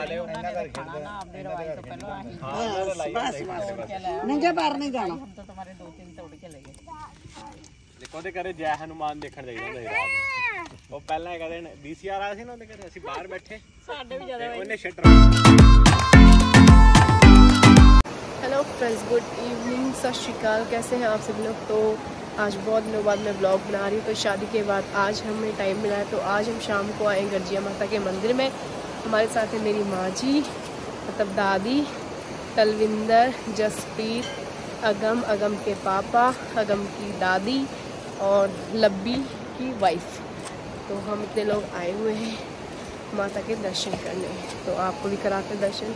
ਲਿਓ ਇਹਨਾਂ ਦਾ ਖਾਣਾ ਨਾ ਆਪਦੇ ਰਵਾਈ ਤੋਂ ਪਹਿਲਾਂ ਆਹੀ ਹਾਂ ਇਹਨਾਂ ਦਾ ਲਾਈ ਬਸ ਤੋੜ ਬਸ ਕੇ ਲੈ ਆਓ। ਨੰਗੇ ਪੈਰ ਨਹੀਂ ਜਾਣਾ हम तो तुम्हारे दो तीन तोड़ के ले गए ਦੇਖੋ ਉਹਦੇ ਘਰੇ ਜੈ ਹਨੂਮਾਨ ਦੇਖਣ ਜਾਈਦਾ ਹੁੰਦਾ ਸੀ ਰਾਤ ਨੂੰ। ਉਹ ਪਹਿਲਾਂ ਇੱਕ ਦਿਨ ਵੀਸੀਆਰ ਆਇਆ ਸੀ ਨਾ ਉਹਦੇ ਘਰੇ ਅਸੀਂ ਬਾਹਰ ਬੈਠੇ साढ़े भी ਤੇ ਉਹਨੇ shutter hello friends good evening Sat Sri Akal कैसे हैं आप सभी लोग तो आज बहुत दिनों बाद मैं ब्लॉग बना रही हूँ तो शादी के बाद आज हमें टाइम मिला है तो आज हम शाम को आए गर्जिया माता के मंदिर में हमारे साथ है मेरी माँ जी मतलब दादी, तलविंदर, जसप्रीत, अगम अगम के पापा, अगम की दादी और लब्बी की वाइफ तो हम इतने लोग आए हुए हैं माता के दर्शन करने। तो आपको भी कराते दर्शन।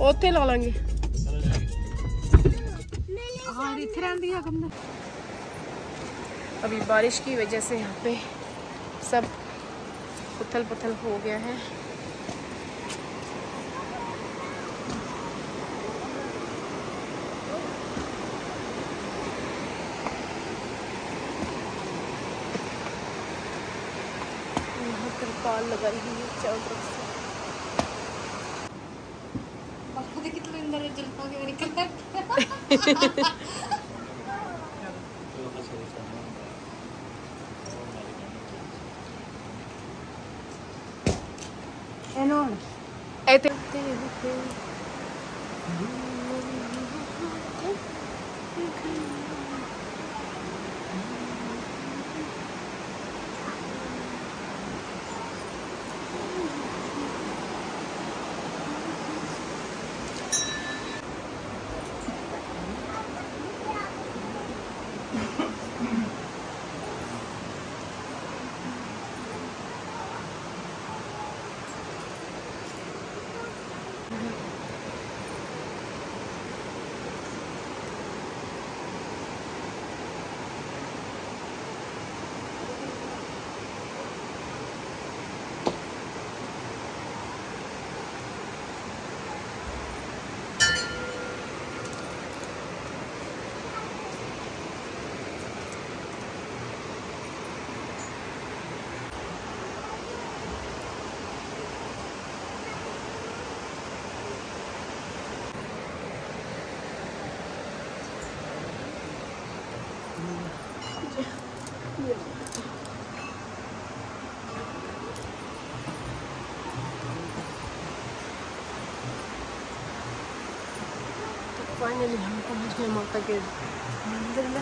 ਉੱਥੇ ਲਾ ਲਾਂਗੇ ਚਲੋ ਜਾਈਏ हाँ इथे रहती है कम अभी बारिश की वजह से यहाँ पे सब उथल पुथल हो गया है यहाँ तिरपाल लगाई हुई है चारों तरफ से सुंदर उज्ज्वल फाइनली हम पहुँच गए माता के मंदिर में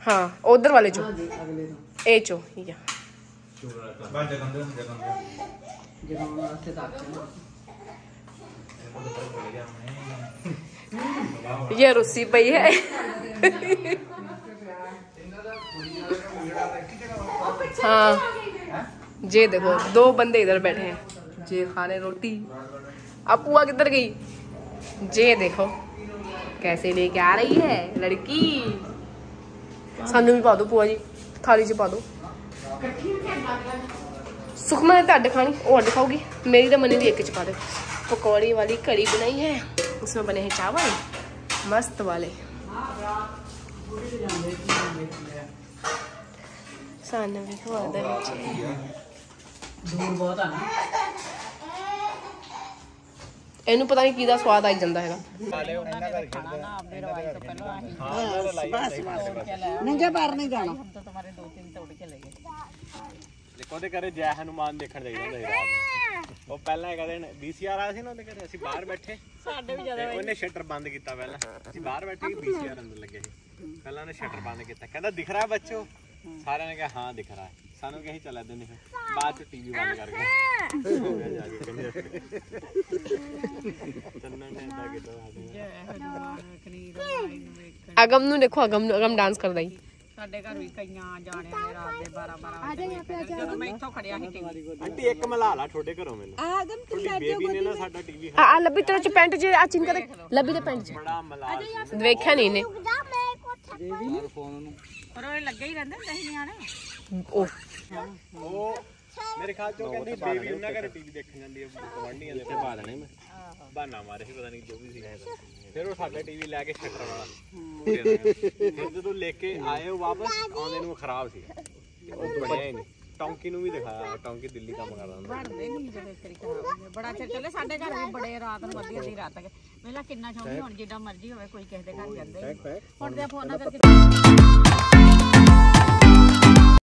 हाँ। उधर वाले चो ए चो ठीक ये रुस्सी पई है। हाँ। जे देखो दो बंदे इधर बैठे हैं। जे खा रहे रोटी। अब पुआ किधर गई? जे देखो। कैसे लेके आ रही है लड़की? सानू भी पा दो बुआ जी। थाली च पा दो सुखमा ने तो अड्ड खानी वो अड्ड खाओगी। मेरी तो मनी भी एक पा दो। पकौड़ी वाली कड़ी बनाई है उसमें बने हैं चावल मस्त वाले। सानू भी खवा दे दूर बहुत आना। ਇਹਨੂੰ ਪਤਾ ਨਹੀਂ ਕੀ ਦਾ ਸਵਾਦ ਆਈ ਜਾਂਦਾ ਹੈਗਾ। ਨੰਗੇ ਪੈਰ ਨਹੀਂ ਜਾਣਾ। ਹੁਣ ਤਾਂ ਤੁਹਾਡੇ ਦੋ ਤਿੰਨ ਤੋੜ ਕੇ ਲੈ ਗਏ ਦੇਖੋ ਉਹਦੇ ਘਰੇ ਜੈ ਹਨੂਮਾਨ ਦੇਖਣ ਜਾਈਦਾ ਹੁੰਦਾ ਸੀ। ਉਹ ਪਹਿਲਾਂ ਇੱਕ ਦਿਨ ਵੀਸੀਆਰ ਆਇਆ ਸੀ ਨਾ ਉਹਦੇ ਘਰੇ ਅਸੀਂ ਬਾਹਰ ਬੈਠੇ। ਸਾਡੇ ਵੀ ਤੇ ਉਹਨੇ ਸ਼ਟਰ ਬੰਦ ਕੀਤਾ ਪਹਿਲਾਂ। ਅਸੀਂ ਬਾਹਰ ਬੈਠੇ ਵੀਸੀਆਰ ਅੰਦਰ ਲੱਗੇ ਸੀ। ਪਹਿਲਾਂ ਉਹਨੇ ਸ਼ਟਰ ਬੰਦ ਕੀਤਾ। ਕਹਿੰਦਾ ਦਿਖ ਰਿਹਾ ਬੱਚੋ? ਸਾਰਿਆਂ ਨੇ ਕਿਹਾ ਹਾਂ ਦਿਖ ਰਿਹਾ ਹੈ। ਸਾਨੂੰ ਕਹੀ ਚੱਲ ਇਦਾਂ ਨਹੀਂ ਬਾਅਦ ਚ ਟੀਵੀ ਬੰਦ ਕਰ ਗਏ ਅਗਮ ਨੂੰ ਦੇਖੋ ਅਗਮ ਨੂੰ ਅਗਮ ਡਾਂਸ ਕਰਦਾ ਹੀ ਸਾਡੇ ਘਰ ਵੀ ਕਈਆਂ ਜਾਣਿਆਂ ਨੇ ਰਾਤ ਦੇ 12 12 ਵਜੇ ਜਦੋਂ ਮੈਂ ਇੱਥੋਂ ਖੜਿਆ ਸੀ ਟੀਵੀ ਆਂਟੀ ਇੱਕ ਮਿਲਾ ਲਾ ਤੁਹਾਡੇ ਘਰੋਂ ਮੈਨੂੰ ਆਦਮ ਤੁਹਾਡੀ ਬੇਬੀ ਨੇ ਨਾ ਸਾਡਾ ਟੀਵੀ ਆ ਆ ਲੱਭੀ ਤੇਰੇ ਚ ਪੈਂਟ ਚ ਆ ਚਿੰਕਾ ਦੇ ਲੱਭੀ ਦੇ ਪੈਂਟ ਚ ਬੜਾ ਮਲਾ ਸੀ ਵੇਖਿਆ ਨਹੀਂ ਇਹਨੇ ਪਰ ਉਹ ਲੱਗੇ ਹੀ ਰਹਿੰਦੇ ਨਹੀਂ ਨਿਆਣੇ ਉਹ ਉਹ ਮੇਰੇ ਖਿਆਲ ਚੋਂ ਕਹਿੰਦੀ ਬੇਬੀ ਉਹਨਾਂ ਘਰੇ ਟੀਵੀ ਦੇਖਣ ਜਾਂਦੀ ਹੈ ਗਵਾਂਢੀਆਂ ਦੇ ਤੇ ਪਾ ਦੇਣੇ ਮੈਂ ਬਹਾਨਾ ਮਾਰੇ ਸੀ ਪਤਾ ਨਹੀਂ ਜੋ ਵੀ ਸੀ ਫਿਰ ਉਹ ਸਾਡਾ ਟੀਵੀ ਲੈ ਕੇ ਸ਼ਟਰ ਵਾਲਾ। ਫਿਰ ਜਦੋਂ ਲੈ ਕੇ ਆਏ ਉਹ ਵਾਪਸ ਆਉਂਦੇ ਨੂੰ ਖਰਾਬ ਸੀ। ਉਹ ਬਣਿਆ ਹੀ ਨਹੀਂ। ਟੌਂਕੀ ਨੂੰ ਵੀ ਦਿਖਾਇਆ ਟੌਂਕੀ ਦਿੱਲੀ ਕੰਮ ਕਰਦਾ ਹੁੰਦਾ। ਬਣਦੇ ਨਹੀਂ ਇੱਕ ਵਾਰੀ ਖਰਾਬ ਬੜਾ ਚਿਰ ਚੱਲੇ ਸਾਡੇ ਘਰ ਵੀ ਬੜੇ ਰਾਤ ਨੂੰ ਅੱਧੀ ਅੱਧੀ ਰਾਤ ਤੱਕ। ਵੇਲਾ ਕਿੰਨਾ ਚਾਹੁੰਦੀ ਹੁਣ ਜਿੱਦਾਂ ਮਰਜ਼ੀ ਹੋਵੇ ਕੋਈ ਕਿਸੇ ਦੇ ਘਰ ਜਾਂਦੇ। ਹੁਣ ਦੇ ਫੋਨਾਂ ਕਰਕੇ